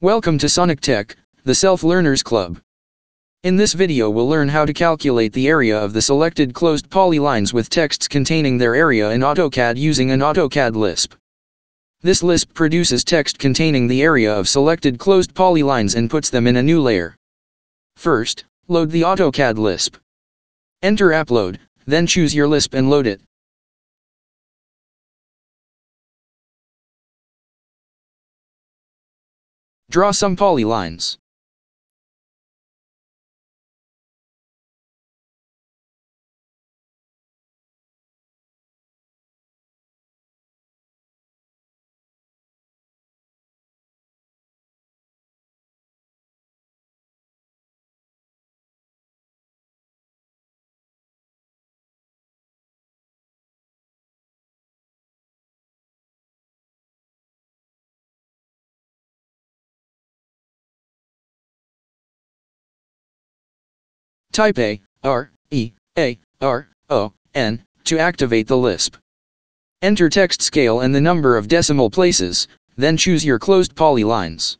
Welcome to Sonic Tech, the Self-Learners Club. In this video we'll learn how to calculate the area of the selected closed polylines with texts containing their area in AutoCAD using an AutoCAD Lisp. This Lisp produces text containing the area of selected closed polylines and puts them in a new layer. First, load the AutoCAD Lisp. Enter Appload, then choose your Lisp and load it. Draw some polylines. Type A, R, E, A, R, O, N, to activate the Lisp. Enter text scale and the number of decimal places, then choose your closed polylines.